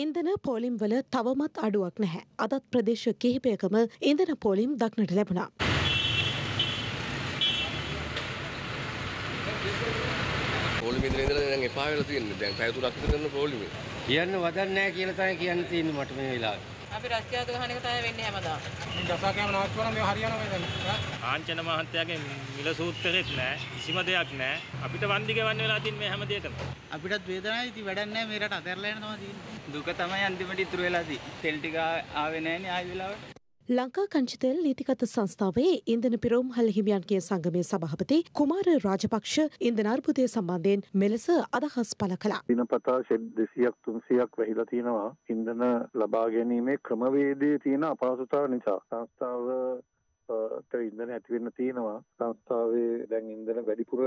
ඉන්දන පෝලිම් වල තවමත් අඩුවක් නැහැ. අදත් ප්‍රදේශ කිහිපයකම ඉන්දන පෝලිම් දක්නට ලැබුණා. පොලිමේ ඉඳලා ඉඳලා දැන් එපා වෙලා තියෙන්නේ. දැන් පැය තුනක් විතර කරන පොලිමේ. කියන්න වදන් නැහැ කියලා තමයි කියන්න තියෙන්නේ මට මේ වෙලාවේ. අපි රස්තියාද ගහන එක තමයි වෙන්නේ හැමදාම. දසකෑම නවත්වන මේ හරියනවා දැන්. ආංචන මහත්තයාගේ මිල සූත්‍රෙත් නැහැ කිසිම දෙයක් නැහැ අපිට වන්දි ගෙවන්න වෙලා තින් මේ හැම දෙයකම අපිටත් වේදනයි ඉතින් වැඩක් නැහැ මේ රට අතහැරලා යන තමයි තියෙන්නේ. දුක තමයි අන්තිමට ඉතුරු වෙලා තියෙන්නේ. තෙල් ටික ආවේ නැහැනේ ආයි වෙලාවට. ලංකා කංචිතෙල් නීතිගත සංස්ථාවේ ඉන්දන පිරෝම් හල් හිමියන්ගේ සංගමේ සභහපති කුමාර රාජපක්ෂ ඉන්දන අර්බුදය සම්බන්ධයෙන් මෙලෙස අදහස් පල කලා. දිනපතා ෂෙඩ් දෙසියක් තුන්සියක් වැහිලා තියෙනවා ඉන්දන ලබා ගැනීමේ ක්‍රමවේදයේ තියෙන අපහසුතාව නිසා සංස්ථාව ඉන්දන ඇතිවෙන්න තියෙනවා සංස්ථාවේ දැන් ඉන්දන වැඩිපුර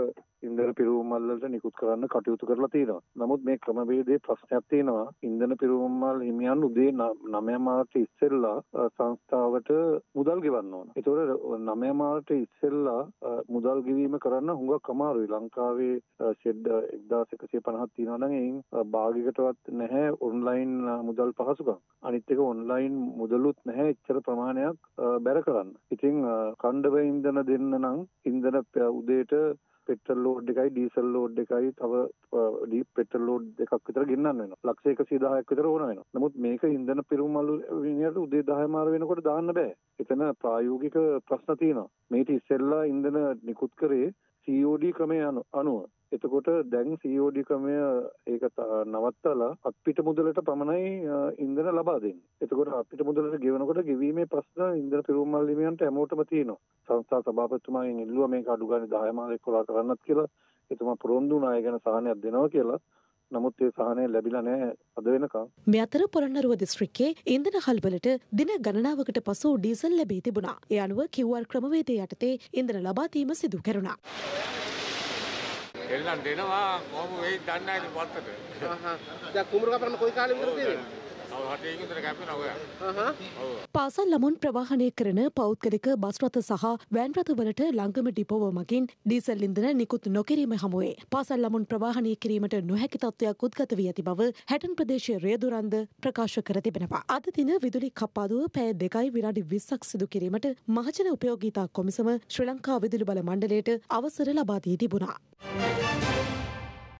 ඉන්දන පිරුවම් මල්ලට නිකුත් කරන්න කටයුතු කරලා තියෙනවා. නමුත් මේ ක්‍රමවේදයේ ප්‍රශ්නයක් තියෙනවා. ඉන්දන පිරුවම් මල් හිමියන් උදේ 9 මාර්ට ඉස්සෙල්ලා සංස්ථාවට මුදල් ගෙවන්න ඕන. ඒතකොට 9 මාර්ට ඉස්සෙල්ලා මුදල් ගෙවීම කරන්න හුඟක් අමාරුයි. ලංකාවේ ෂෙඩ් 1150ක් තියෙනවා නම් එයින් භාගයකටවත් නැහැ ඔන්ලයින් මුදල් පහසුකම්. අනිත් එක ඔන්ලයින් මුදලුත් නැහැ එච්චර ප්‍රමාණයක් බැර කරන්න. ඉතින් කණ්ඩව ඉන්ධන දෙන්න නම් ඉන්ධන උදේට පෙට්‍රල් ලෝඩ් එකයි ඩීසල් ලෝඩ් එකයි තව ඩීප් පෙට්‍රල් ලෝඩ් දෙකක් විතර ගෙන්නන්න වෙනවා. ලක්ෂ 110ක් විතර ඕන වෙනවා. නමුත් මේක ඉන්ධන පිරුමල් විනියට උදේ 10 මාර වෙනකොට දාන්න බෑ. එතන ප්‍රායෝගික ප්‍රශ්න තියෙනවා. මේක ඉස්සෙල්ලා ඉන්ධන නිකුත් කරේ COD ක්‍රමය අනුව. එතකොට දැන් COD ක්‍රමය ඒක නවත්තලා අපිට මුදලට පමණයි ඉන්ධන ලබා දෙන්නේ. එතකොට අපිට මුදලට ගෙවනකොට ගෙවීමේ ප්‍රශ්න ඉන්ධන පිරුම් මල් හිමියන්ට හැමෝටම තියෙනවා. සංස්ථා සභාපතිතුමාගෙන් ඉල්ලුවා මේක අඩු ගානේ 10 මාසෙක් කොලා කරන්නත් කියලා. එතුමා පොරොන්දු වුණා ඒ ගැන සහනයක් දෙනවා කියලා. නමුත් ඒ සහනය ලැබිලා නැහැ අද වෙනකම්. මේ අතර පොළොන්නරුව දිස්ත්‍රික්කයේ ඉන්ධන හල්වලට දින ගණනාවකට පසු ඩීසල් ලැබී තිබුණා. ඒ අනුව QR ක්‍රමවේදය යටතේ ඉන්ධන ලබා දීම සිදු කෙරුණා. එල්ලන් දෙනවා කොහොම වෙයි දන්නේ නැහැ පත්තට. දැන් කුඹුර කපන්න කොයි කාලෙ විතර තියෙන්නේ? පාසල් ළමුන් ප්‍රවාහනය කරන පෞද්ගලික බස් රථ සහ වෑන් රථවලට ළංගම ඩිපෝව මගින් ඩීසල් ඉන්ධන නිකුත් නොකිරීම හමුවේ පාසල් ළමුන් ප්‍රවාහනය කිරීමට නොහැකි තත්ත්වයක් උද්ගත වී ඇති බව හැටන් ප්‍රදේශයේ රේදුරන්ද ප්‍රකාශ කර තිබෙනවා. අද දින විදුලි කප්පාදුව පැය දෙකයි විනාඩි 20ක් සිදු කිරීමට මහජන උපයෝගීතා කොමිසම ශ්‍රී ලංකා විදුලි බල මණ්ඩලයට අවසර ලබා දී තිබුණා.